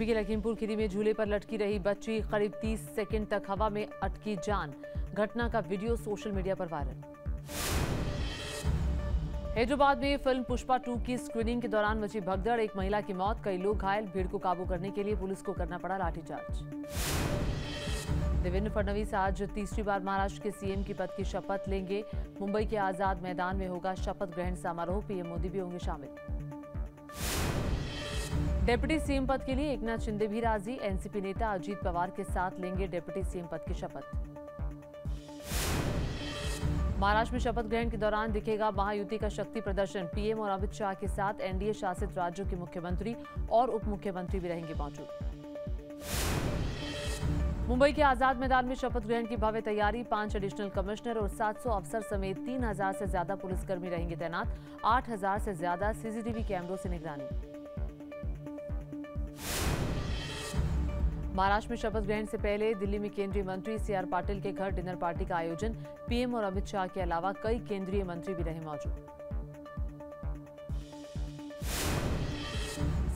UP के लखीमपुर खीरी में झूले पर लटकी रही बच्ची, करीब 30 सेकंड तक हवा में अटकी जान। घटना का वीडियो सोशल मीडिया पर वायरल। हैदराबाद में फ़िल्म पुष्पा टू की स्क्रीनिंग के दौरान मची भगदड़। एक महिला की मौत, कई लोग घायल। भीड़ को काबू करने के लिए पुलिस को करना पड़ा लाठीचार्ज। देवेंद्र फडणवीस आज तीसरी बार महाराष्ट्र के सीएम की पद की शपथ लेंगे। मुंबई के आज़ाद मैदान में होगा शपथ ग्रहण समारोह। पीएम मोदी भी होंगे शामिल। डेप्यूटी सीएम पद के लिए एकनाथ शिंदे भी राज़ी। एनसीपी नेता अजीत पवार के साथ लेंगे डेप्यूटी सीएम पद की शपथ। महाराष्ट्र में शपथ ग्रहण के दौरान दिखेगा महायुति का शक्ति प्रदर्शन। पीएम और अमित शाह के साथ एनडीए शासित राज्यों के मुख्यमंत्री और उप मुख्यमंत्री भी रहेंगे मौजूद। मुंबई के आज़ाद मैदान में शपथ ग्रहण की भव्य तैयारी। पाँच एडिशनल कमिश्नर और 700 अफसर समेत 3000 से ज़्यादा पुलिसकर्मी रहेंगे तैनात। 8000 से ज़्यादा सीसीटीवी कैमरों से निगरानी। महाराष्ट्र में शपथ ग्रहण से पहले दिल्ली में केंद्रीय मंत्री सी आर पाटिल के घर डिनर पार्टी का आयोजन। पीएम और अमित शाह के अलावा कई केंद्रीय मंत्री भी रहे मौजूद।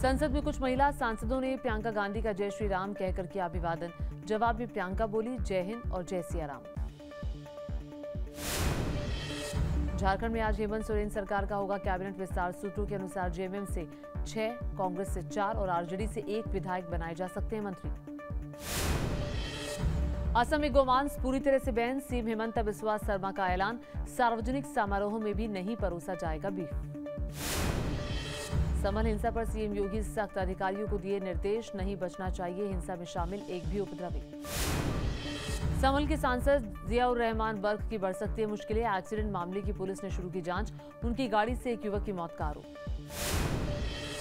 संसद में कुछ महिला सांसदों ने प्रियंका गांधी का जय श्री राम कहकर किया अभिवादन। जवाब में प्रियंका बोली, जय हिंद और जय सिया राम झारखंड में आज हेमंत सोरेन सरकार का होगा कैबिनेट विस्तार। सूत्रों के अनुसार जेएमएम से छह, कांग्रेस से चार और आरजेडी से एक विधायक बनाए जा सकते हैं मंत्री। असम में गोमांस पूरी तरह से बैन, सीएम हेमंत बिस्वा शर्मा का ऐलान। सार्वजनिक समारोहों में भी नहीं परोसा जाएगा बीफ। समल हिंसा पर सीएम योगी सख्त अधिकारियों को दिए निर्देश, नहीं बचना चाहिए, हिंसा में शामिल एक भी उपद्रवी। समल के सांसद जियाउर रहमान बर्ग की बढ़ सकती है मुश्किलें। एक्सीडेंट मामले की पुलिस ने शुरू की जाँच। उनकी गाड़ी से एक युवक की मौत का आरोप।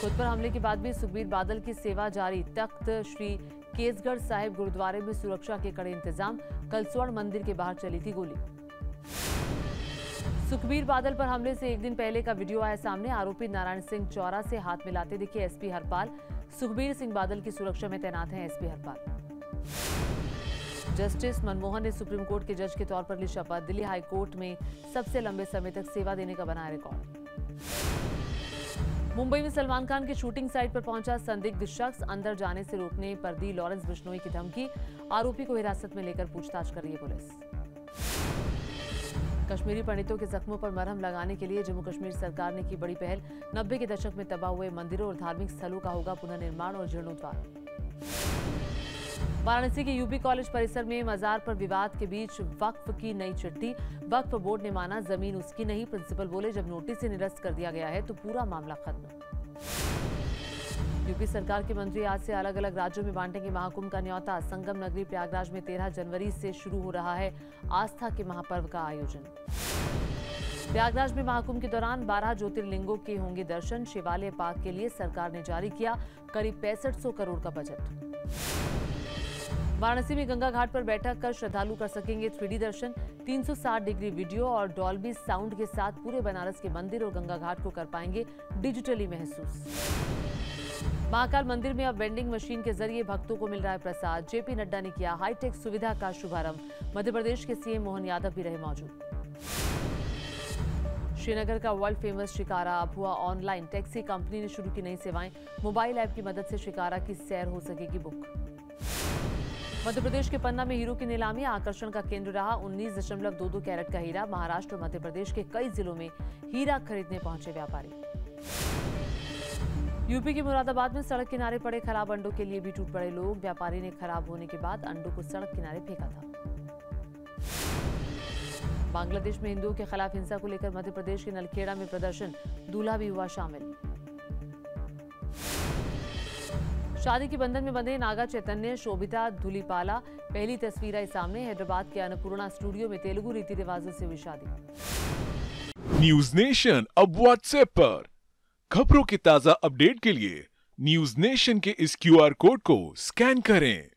खुद पर हमले के बाद भी सुखबीर बादल की सेवा जारी। तख्त श्री केसगढ़ साहिब गुरुद्वारे में सुरक्षा के कड़े इंतज़ाम। कल स्वर्ण मंदिर के बाहर चली थी गोली। सुखबीर बादल पर हमले से एक दिन पहले का वीडियो आया सामने। आरोपी नारायण सिंह चौरा से हाथ मिलाते दिखे एसपी हरपाल। सुखबीर सिंह बादल की सुरक्षा में तैनात हैं एसपी हरपाल। जस्टिस मनमोहन ने सुप्रीम कोर्ट के जज के तौर पर ली शपथ, दिल्ली हाई कोर्ट में सबसे लंबे समय तक सेवा देने का बनाया रिकॉर्ड। मुंबई में सलमान खान की शूटिंग साइट पर पहुँचा संदिग्ध शख्स, अंदर जाने से रोकने पर दी लॉरेंस बिश्नोई की धमकी, आरोपी को हिरासत में लेकर पूछताछ कर रही है पुलिस। कश्मीरी पंडितों के जख्मों पर मरहम लगाने के लिए जम्मू कश्मीर सरकार ने की बड़ी पहल, नब्बे के दशक में तबाह हुए मंदिरों और धार्मिक स्थलों का होगा पुनर्निर्माण और जीर्णोद्वार वाराणसी के यूपी कॉलेज परिसर में मजार पर विवाद के बीच वक्फ की नई चिट्ठी। वक्फ बोर्ड ने माना ज़मीन उसकी नहीं, प्रिंसिपल बोले, जब नोटिस से निरस्त कर दिया गया है तो पूरा मामला खत्म। यूपी सरकार के मंत्री आज से अलग अलग राज्यों में बांटेंगे महाकुंभ का न्यौता। संगम नगरी प्रयागराज में 13 जनवरी से शुरू हो रहा है आस्था के महापर्व का आयोजन। प्रयागराज में महाकुंभ के दौरान 12 ज्योतिर्लिंगों के होंगे दर्शन। शिवालय पार्क के लिए सरकार ने जारी किया करीब पैंसठ करोड़ का बजट। वाराणसी में गंगा घाट पर बैठक कर श्रद्धालु कर सकेंगे थ्री दर्शन 360 डिग्री वीडियो और डॉल्बी साउंड के साथ पूरे बनारस के मंदिर और गंगा घाट को कर पाएँगे डिजिटली महसूस। महाकाल मंदिर में अब वेंडिंग मशीन के ज़रिए भक्तों को मिल रहा है प्रसाद। जेपी नड्डा ने किया हाईटेक सुविधा का शुभारंभ। मध्य प्रदेश के सीएम मोहन यादव भी रहे मौजूद। श्रीनगर का वर्ल्ड फ़ेमस शिकारा अब हुआ ऑनलाइन। टैक्सी कंपनी ने शुरू की नई सेवाएँ। मोबाइल ऐप की मदद से शिकारा की सैर हो सकेगी बुक। मध्य प्रदेश के पन्ना में हीरो की नीलामी, आकर्षण का केंद्र रहा उन्नीस दशमलव दो दो कैरेट का हीरा। महाराष्ट्र और मध्य प्रदेश के कई जिलों में हीरा खरीदने पहुँचे व्यापारी। यूपी के मुरादाबाद में सड़क किनारे पड़े खराब अंडों के लिए भी टूट पड़े लोग। व्यापारी ने खराब होने के बाद अंडों को सड़क किनारे फेंका था। बांग्लादेश में हिंदुओं के खिलाफ हिंसा को लेकर मध्य प्रदेश के नलखेड़ा में प्रदर्शन। दूल्हा भी हुआ शामिल। शादी के बंधन में बंधे नागा चैतन्य, शोभिता, धुलीपाला। पहली तस्वीर आई सामने, हैदराबाद के अन्नपूर्णा स्टूडियो में तेलुगु रीति रिवाजों से हुई शादी। न्यूज़ नेशन अब व्हाट्सएप पर। खबरों के ताज़ा अपडेट के लिए न्यूज़ नेशन के इस क्यूआर कोड को स्कैन करें।